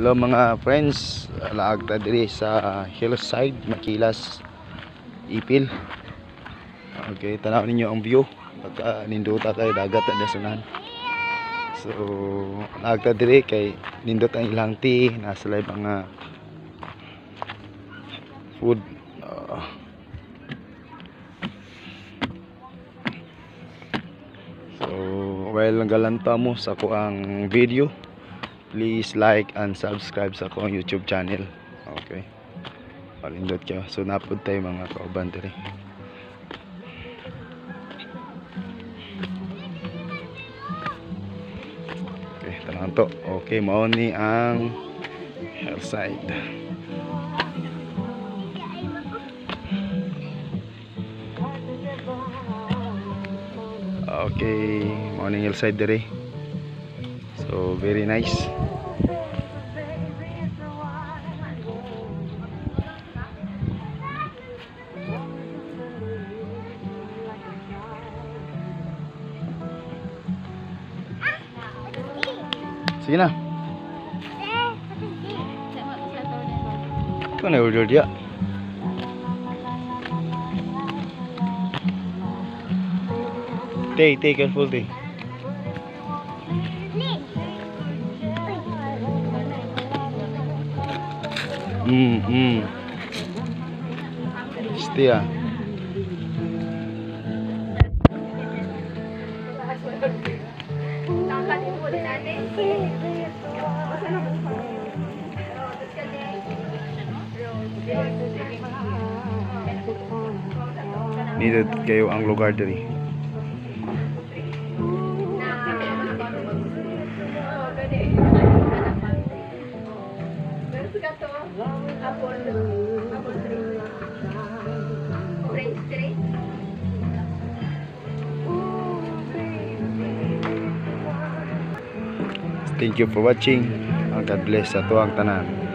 Hello mga friends, laag ta diri sa hillside, Makilas, Ipil. Okay, tanaw ninyo ang view. Pagka ninduta kay dagat na sunan. So, laag ta diri kay nindot ang ilang tea, nasa lay mga food. Ah. so, while nagalanta mo sa ko ang video, please like and subscribe sa akong YouTube channel. Okay. Palindot kayo. So napod tayo mga kauban diri. Okay, tanang to. Okay, mao ni ang hillside. Okay, mao ni hillside diri. So very nice. Sige na. Ito na order dia. Tay, tay, careful tay. Hmm, hmm. Setia. Dito kayo ang lugar diri. Thank you for watching. God bless sa tuwang tanan.